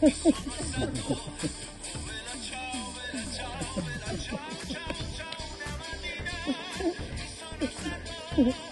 Hehehe